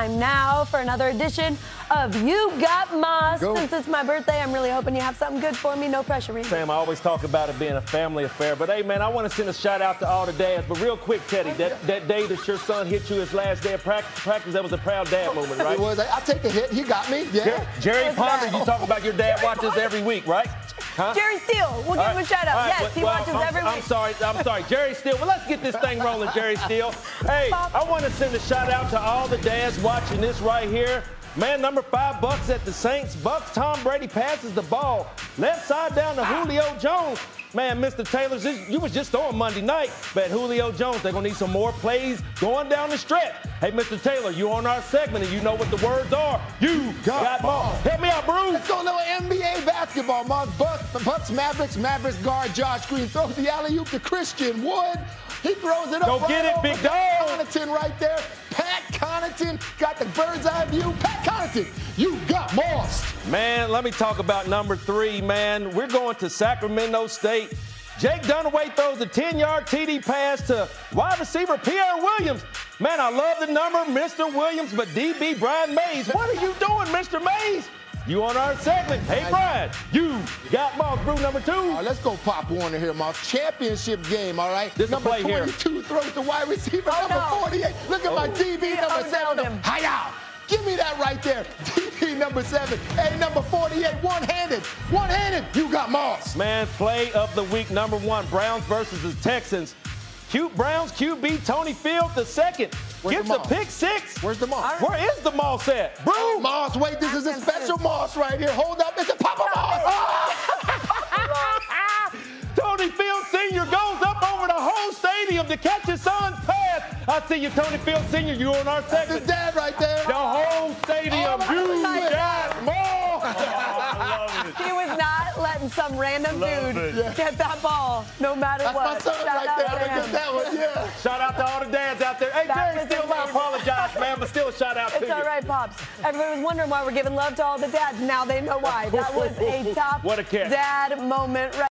Time now for another edition of You Got Moss. Go. Since it's my birthday, I'm really hoping you have something good for me. No pressure, Reed. Sam, I always talk about it being a family affair, but hey, man, I want to send a shout out to all the dads. But real quick, Teddy, that, that day that your son hit you his last day of practice, practice that was a proud dad moment, right? It was. I, I take the hit. He got me. Yeah. Jer- Jerry What's Ponder, that? you talk about your dad watches every week, right? Huh? Jerry Steele, we'll give All him a shout out. All right, yes, well- he well, watches I'm, every I'm sorry, I'm sorry. Jerry Steele. Well, let's get this thing rolling, Jerry Steele. Hey, I want to send a shout out to all the dads watching this right here. Man, number five, Bucks at the Saints. Bucks, Tom Brady passes the ball. Left side down to Julio Jones. Man, Mr. Taylor, this- you was just on Monday night, but Julio Jones, they're going to need some more plays going down the stretch. Hey, Mr. Taylor, you on our segment, and you know what the words are. You Got got, ball. ball. Help me out, Bruce. Let's go a little NBA basketball. Month Bucks, Bucks, Mavericks, Mavericks guard Josh Green throws the alley oop to Christian Wood. He throws it up. Go right get it, big dog. Connaughton right there. Pat Connaughton got the bird's eye view. Pat Connaughton, you got mossed. Man, let me talk about number three, man. We're going to Sacramento State. Jake Dunniway throws a 10-yard TD pass to wide receiver Pierre Williams. Man, I love the number, Mr. Williams, but DB Brian Mays. What are you doing, Mr. Mays? You on our segment. Hey, Brian, you got ball through number two. All right, let's go Pop Warner here, Moss. Championship game, all right? This number play here. 22 throws the wide receiver. Oh, number no. 48. Look at my Oh. DB He number seven. him. Hiya! Give me that right there. DB number seven. Hey, number 48, one-handed. One-handed. You got Moss. Man, play of the week number one, Browns versus the Texans. Cute Browns QB Tony Fields the second. Where's Gets the a pick six. Where's the Moss? Where is the Moss at? Bro, Moss, wait, this is a special Moss right here. Hold up, it's a Papa Moss. Ah! Tony Fields Sr. goes up over the whole stadium to catch his son's pass. I see you, Tony Fields Sr. You're on our His segment. dad right there. He was not letting some random Love dude it. get that ball, no matter That's what. my son Shout right out there. to Look at him. that one, yeah. Shout out to all the dads out there. Hey, That Jerry, was still I amazing. apologize, man, but still a shout out to you. It's you. all right, Pops. Everybody was wondering why we're giving love to all the dads. Now they know why. That was a top What a catch. dad moment right